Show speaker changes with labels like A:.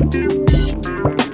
A: Música